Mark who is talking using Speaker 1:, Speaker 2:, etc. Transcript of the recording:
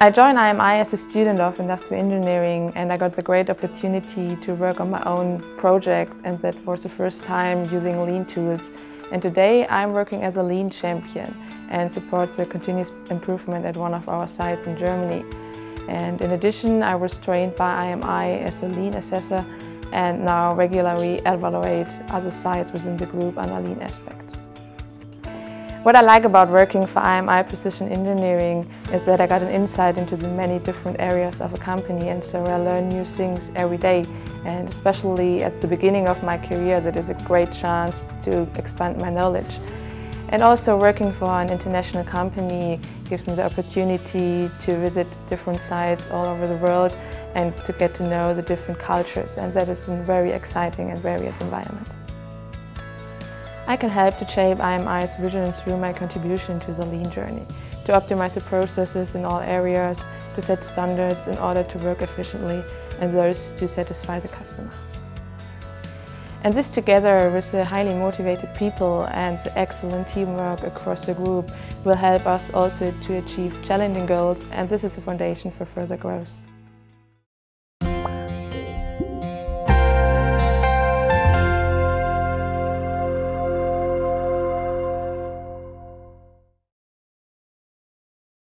Speaker 1: I joined IMI as a student of industrial engineering and I got the great opportunity to work on my own project and that was the first time using lean tools. And today I'm working as a lean champion and support the continuous improvement at one of our sites in Germany. And in addition, I was trained by IMI as a lean assessor and now regularly evaluate other sites within the group under lean aspects. What I like about working for IMI Precision Engineering is that I got an insight into the many different areas of a company and so I learn new things every day and especially at the beginning of my career that is a great chance to expand my knowledge. And also working for an international company gives me the opportunity to visit different sites all over the world and to get to know the different cultures and that is a very exciting and varied environment. I can help to shape IMI's vision through my contribution to the lean journey, to optimize the processes in all areas, to set standards in order to work efficiently and those to satisfy the customer. And this together with the highly motivated people and the excellent teamwork across the group will help us also to achieve challenging goals and this is a foundation for further growth.